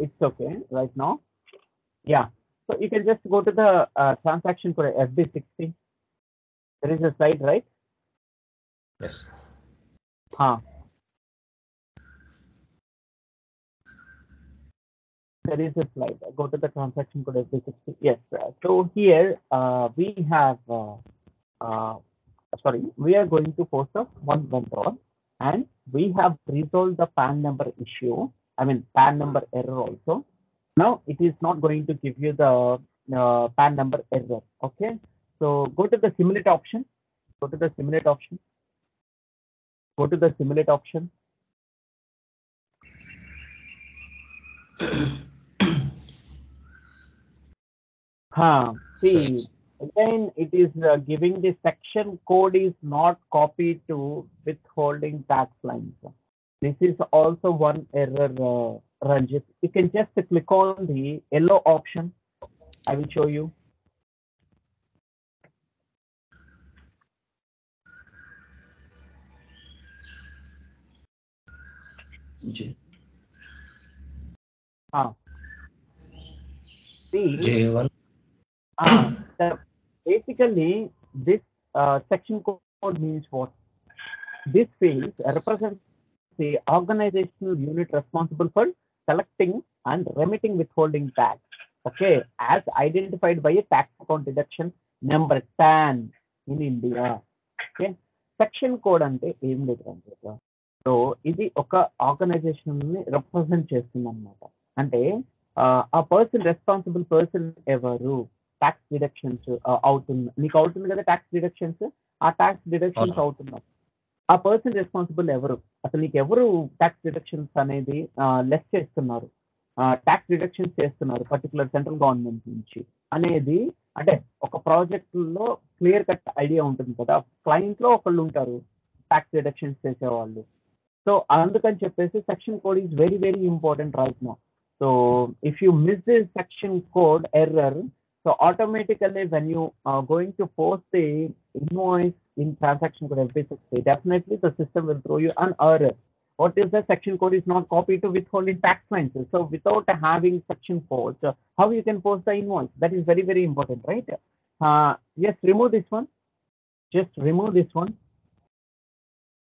it's okay right now. Yeah. So you can just go to the uh, transaction for FB60. There is a slide, right? Yes Huh. There is a slide. Go to the transaction code FB60. Yes. So here uh, we have, uh, uh, sorry, we are going to post a one vendor and we have resolved the PAN number issue. I mean, PAN number error also. Now it is not going to give you the uh, PAN number error. Okay. So go to the simulate option. Go to the simulate option. Go to the simulate option. Huh. See, again, it is uh, giving the section code is not copied to withholding tax lines. This is also one error, uh, Ranjit. You can just click on the yellow option. I will show you. J. Ah. See, J1. Ah, so basically, this uh, section code means what? This field represents the organizational unit responsible for collecting and remitting withholding tax. Okay, as identified by a tax account deduction number 10 in India. Okay, section code అంటే ఏం లేదు so ఇది ఒక ఆర్గనైజేషన్ని represent చేస్తుంది అనమాట అంటే ఆ, person responsible person ఎవరు ట్యాక్స్ డిడక్షన్స్ అవుతుంది నీకు అవుతుంది కదా ట్యాక్స్ డిడక్షన్స్ ఆ ట్యాక్స్ డిడక్షన్స్ అవును. ఆ పర్సన్ రెస్పాన్సిబుల్ ఎవరు? అసలు నీకు ఎవరు ట్యాక్స్ డిడక్షన్స్ అనేది లెస్ చేస్తున్నారు? ట్యాక్స్ డిడక్షన్స్ చేస్తున్నారు పర్టికులర్ సెంట్రల్ గవర్నమెంట్ నుంచి అనేది అంటే ఒక ప్రాజెక్ట్లో క్లియర్ కట్ ఐడియా ఉంటుంది కదా. క్లయింట్లో ఒకళ్ళు ఉంటారు ట్యాక్స్ డిడక్షన్స్ చేసేవాళ్ళు. సో అందుకని చెప్పేసి section code is very very important right no so if you miss this section code error so automatically, when you going to post the invoice in transaction code FB60, definitely the system will throw you an error. What is the section code is not copied to withholding tax lines. So without having section code, so how you can post the invoice? That is very, very important, right? Uh, yes, remove this one. Just remove this one.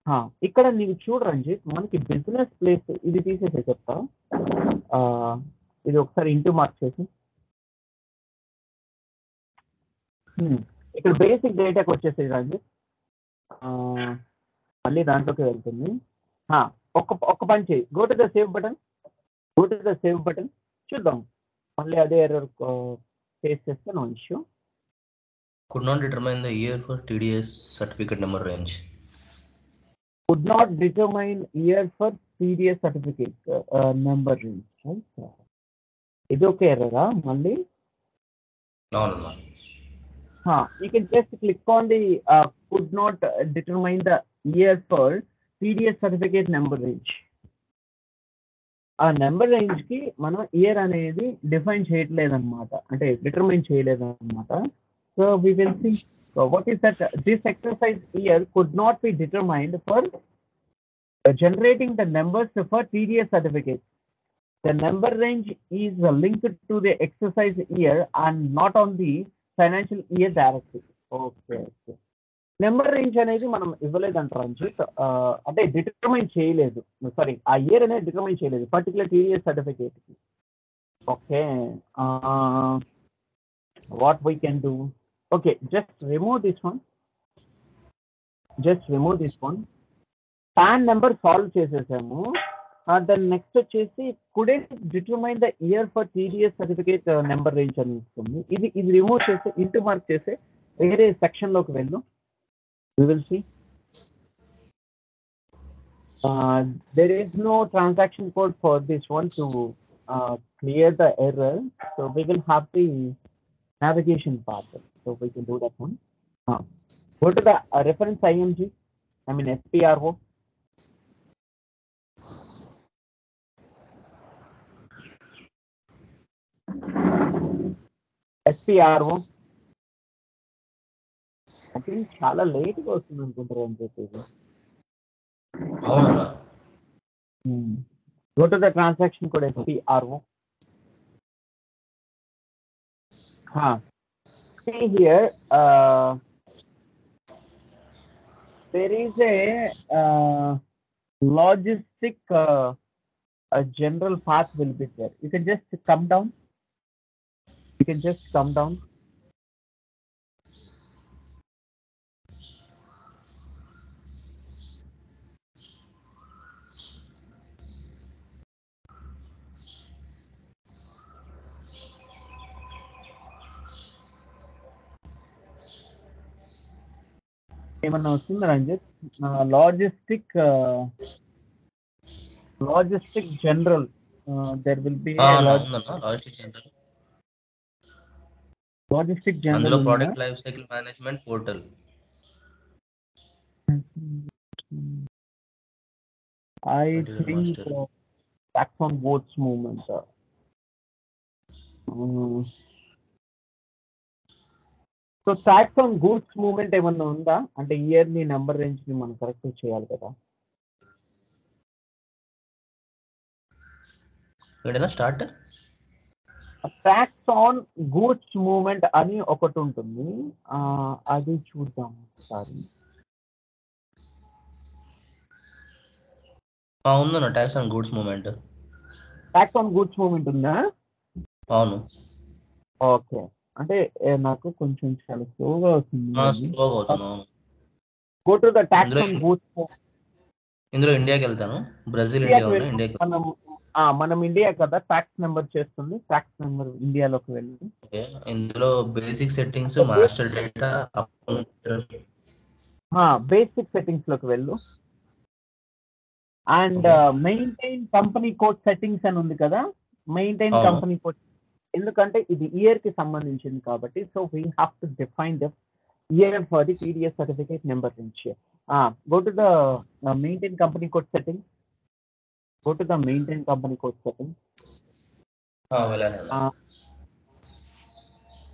Uh, ఇక్కడ నీకు చూడు రంజిత్ మనకి business place ఇది తీసేసే చెప్తా ఆ, ఇది ఒకసారి ఇంటూ మార్క్ చేసి Hmm. ఇక్కడ బేసిక్ డేటాకి వచ్చేసి రంజిత్ ఆ, మళ్ళీ దాంట్లోకి వెళ్తుంది ఒక్క ఒక్క పని చేయి go to the save button go to the save button చూద్దాం మళ్ళీ అదే ఎర్రర్ ఫేస్ చేస్తే no issue could not determine the year for TDS certificate number range. could not determine year for CDS certificate uh, number range, right? ఇది ఒక ఎర్రరా మళ్ళీ No, no, no. Huh. You can just click on the uh, could not uh, determine the year for TDS certificate number range. ఆ number range కి మనం year అనేది define చేయట్లేదు అనమాట అంటే డిటర్మైన్ చేయలేదు అనమాట so we will see what is that this exercise year could not be determined for generating the numbers for TDS certificate the number range is linked to the exercise year and not on the financial year direct okay okay number range అనేది మనం ఇవ్వలేదు అంటారు రంజిత్. అంటే determine చేయలేదు. Sorry ఆ year అనేది determine చేయలేదు. Particular TDS సర్టిఫికేట్కి okay what why can do okay just remove this one just remove this one PAN number solve చేసేసాము. దాని నెక్స్ట్ వచ్చేసి couldn't determine the year for TDS certificate number range అని వస్తుంది ఇది ఇది remove చేస్తే into mark చేస్తే వేరే సెక్షన్ లోకి వెళ్ళు we will see. Uh, there is no transaction code for this one to uh, clear the error. So we will have the navigation part. So we can do that one. Uh, go to the uh, reference IMG, I mean SPRO. SPR అది చాలా late గా వస్తుంది అనుకుంటారు అని చెప్పేసి go to the transaction కూడా SPR see here uh, there is a uh, logistic uh, a general path will be there you can just come down You can just come down. ఏమన్నా వస్తుందా Ranjith logistic logistic general there will be ఆ, అన్న, ఉందన్న logistic centre logistic అందులో general product life cycle management portal I think on votes movement so on goods movement ఏమన్నా ఉందా? అంటే yearly number రేంజ్ని మనం కరెక్ట్ చేయాలి కదా. ఏడైనా start tax on goods movement అని ఒకటి ఉంటుంది. అది చూద్దాం ఒకసారి. ఉందన్న tax on goods moment tax on goods movement ఉందా? అవును. ఓకే. అంటే నాకు కొంచెం చాలా స్లోగా వస్తుంది. స్లోగా అవుతాను అవును. గో టు ద ట్యాక్స్ ఇందులో ఆన్ గూడ్స్ ఇందులో ఇండియాకి వెళ్తాను. బ్రెజిల్ ఇండియా ఇండియాకి మనం ఇండియా కదా ట్యాక్స్ నెంబర్ చేస్తుంది. ట్యాక్స్ నెంబర్ ఇండియాలోకి వెళ్ళి ఇందులో basic settings master data basic సెట్టింగ్స్లోకి వెళ్ళు. And maintain company code settings అని ఉంది కదా మెయింటైన్. కంపెనీ కోడ్ ఎందుకంటే ఇది ఇయర్కి సంబంధించింది కాబట్టి so we have to define the year for the TDS certificate number నుంచి go to the maintain company code to the maintain company code setting వెళ్ళాను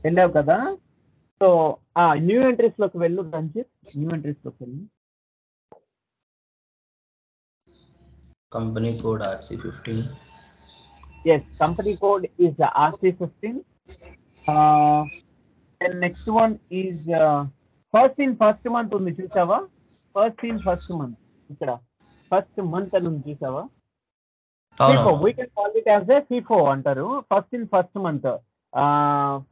వెళ్ళావు కదా? సో న్యూ ఎంట్రీస్లోకి వెళ్ళు రంజిత్. న్యూ ఎంట్రీస్లోకి వెళ్ళు. Company code RC fifteen yes company code is uh, rc15 uh, and next one is uh, first in first month ఉంది చూసావా? First in first month ఇక్కడ ఫస్ట్ మంత్ అని ఉంది చూసావా? ఫీఫో అవును we can call it as a FIFO అంటారు. First in first month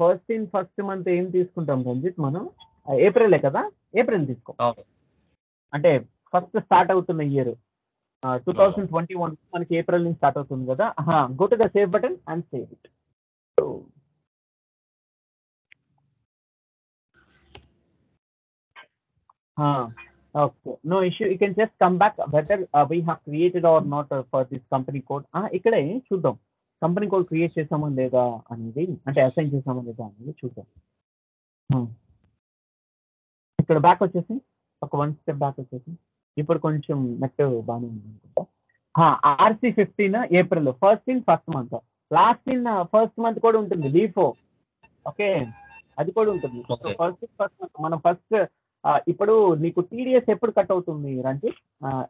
first in first month ఏం తీసుకుంటాం రంజిత్ మనం? ఏప్రిలే కదా? ఏప్రిల్ తీసుకో. అంటే ఫస్ట్ స్టార్ట్ అవుతున్న year two thousand twenty one మనకి ఏప్రిల్ నుంచి స్టార్ట్ అవుతుంది కదా? Go to the save button and save it okay no issue you can just come back whether we have created or not for this company code ఇక్కడే చూద్దాం. Company code create చేసామా లేదా అనేది అంటే assign చేసామా లేదా అనేది చూద్దాం. Hmm. ఇక్కడ బ్యాక్ వచ్చేసి ఒక వన్ స్టెప్ బ్యాక్ వచ్చేసి ఇప్పుడు కొంచెం నెట్ బాగానే ఉంది అనుకుంటా. RC fifteen April first in first month last in first month కూడా ఉంటుంది లీఫో ఓకే అది కూడా ఉంటుంది. ఫస్ట్ ఫస్ట్ మంత్ మనం ఫస్ట్ ఇప్పుడు నీకు టీడీఎస్ ఎప్పుడు కట్ అవుతుంది రంజిత్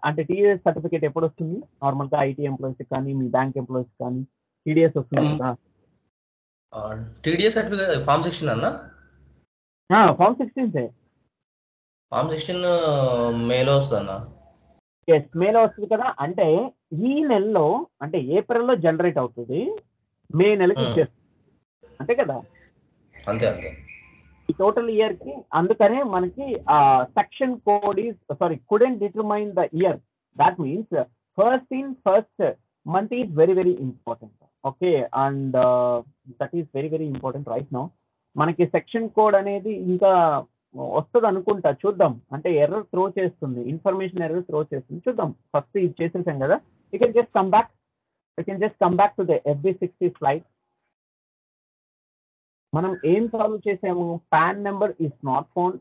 అంటే టీడీఎస్ సర్టిఫికేట్ ఎప్పుడు వస్తుంది నార్మల్గా ఐటీ ఎంప్లాయీస్ కానీ మీ బ్యాంక్ ఎంప్లాయీస్ కానీ టీడీఎస్ వస్తుంది. కదా టీడీఎస్ సర్టిఫికేట్ ఫామ్ సిక్స్టీన్ అన్న? ఫామ్ సిక్స్టీన్ ఫామ్ సిక్స్టీన్ మేలో వస్తుంది అన్న ఎస్ మేలో వస్తుంది కదా. అంటే ఈ నెలలో అంటే ఏప్రిల్లో జనరేట్ అవుతుంది. మే నెలకి అంతే కదా? అంతే అంతే. ఈ టోటల్ ఇయర్కి అందుకనే మనకి section code is sorry couldn't determine the year that means first in first month is very very important okay and that is very very important right no మనకి సెక్షన్ కోడ్ అనేది ఇంకా వస్తుంది అనుకుంటా చూద్దాం. అంటే ఎర్రర్ త్రో చేస్తుంది information error throw చేస్తుంది. చూద్దాం ఫస్ట్ ఇది చేసేసాం కదా. You can just come back you can just come back to the FB sixty slide మనం ఏం సాల్వ్ చేసాము? PAN number is not phone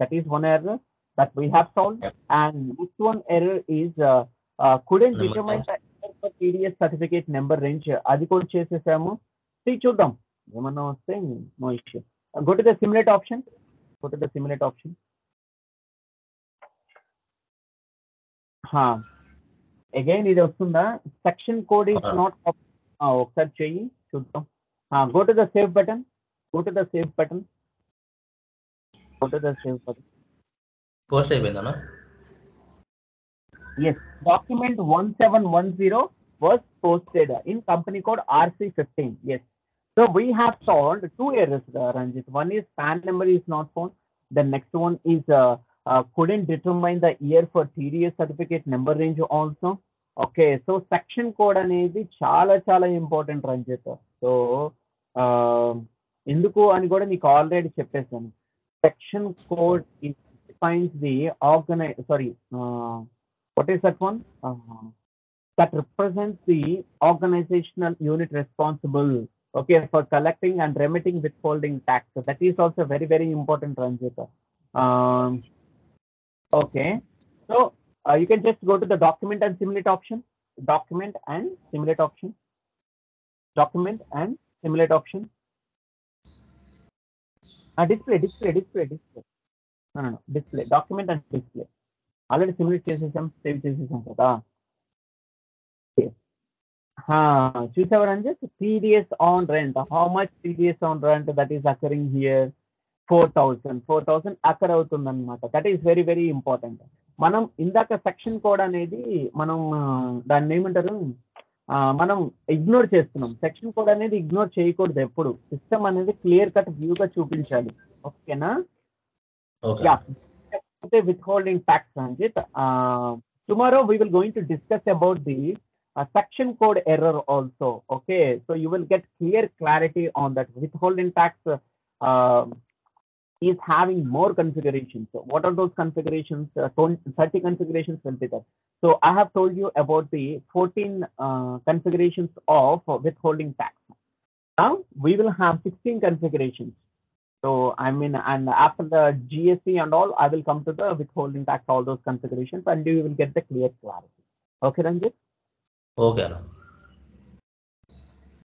that is one error that we have solve. And next one error is couldn't determine TDS certificate number range అది కూడా చేసేసాము. See, చూద్దాం. ఏమన్నా వస్తే no issue go to the simulate option go to the simulate option again ఇది వస్తుందా? Section code is Ah. Not ఒకసారి చెయ్యి. చూద్దాం. Go to the save button go to the save button go to the save button post అయిపోయిందన్నా yes document 1710 was posted in company code rc15 yes so we have solved two errors uh, ranjit one is pan number is not found the next one is uh, uh, couldn't determine the year for tds certificate number range also okay so section code అనేది చాలా చాలా important Ranjith so ఎందుకు అని కూడా నీకు already చెప్పేసాను section code defines the ఆర్గనై sorry what is that one? Uh, that represents the organizational unit responsible, okay, for collecting and remitting withholding tax. So that is also very, very important, Ranjita. Um, okay, so uh, you can just go to the document and simulate option, document and simulate option, document and simulate option. Display display display display display document and display already simulate చేసేసాం save చేసేసాం కదా. చూసేవారని చెప్పి TDS on rent how much TDS on rent that is occurring here four thousand four thousand occur అవుతుంది అనమాట that is very very important మనం ఇందాక section code అనేది మనం దాన్ని ఏమంటారు? మనం ఇగ్నోర్ చేస్తున్నాం సెక్షన్ కోడ్ అనేది ఇగ్నోర్ చేయకూడదు ఎప్పుడు సిస్టమ్ అనేది క్లియర్ కట్ వ్యూగా చూపించాలి ఓకేనా okay Yeah. the withholding tax, Ranjit. Uh, tomorrow we will going to discuss about the uh, section code error also. Okay, so you will get clear clarity on is having more configurations. So what are those configurations? Uh, 30 configurations will be there. So I have told you about the 14 uh, configurations of withholding tax. Now we will have 16 configurations. So I mean, and after the GSC and all, I will come to the withholding tax, all those configurations, and you will get the clear clarity. Okay, Ranjit? Okay.